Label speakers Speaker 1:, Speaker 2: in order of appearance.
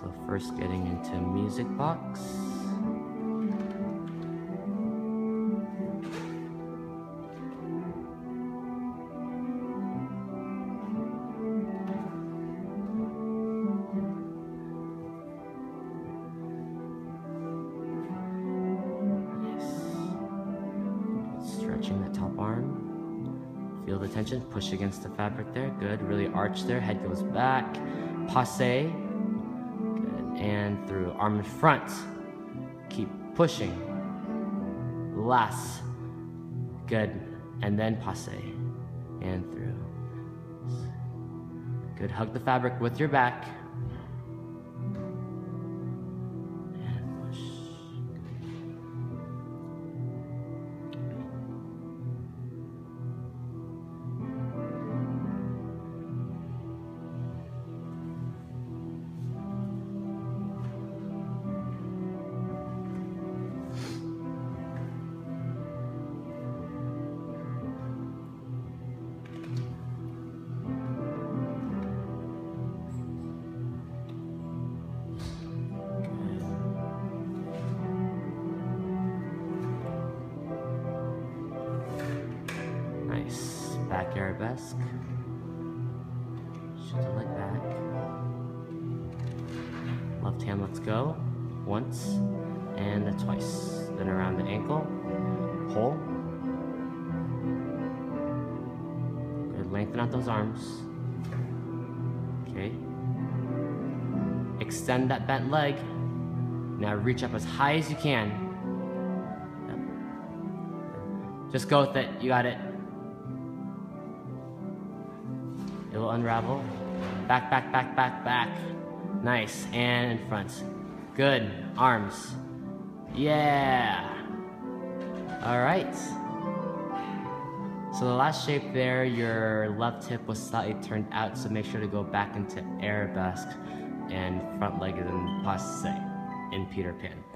Speaker 1: So first getting into music box. Yes. Stretching that top arm. Feel the tension, push against the fabric there. Good, really arch there. Head goes back. Passe. And through. Arm in front. Keep pushing. Last. Good, and then passe. And through. Good, hug the fabric with your back. Back arabesque. Shift the leg back. Left hand, let's go. Once and then twice. Then around the ankle. Pull. Good. Lengthen out those arms. Okay. Extend that bent leg. Now reach up as high as you can. Just go with it. You got it. It will unravel. Back, back, back, back, back. Nice. And in front. Good. Arms. Yeah. All right. So the last shape there, your left hip was slightly turned out, so make sure to go back into arabesque and front leg in passe in Peter Pan.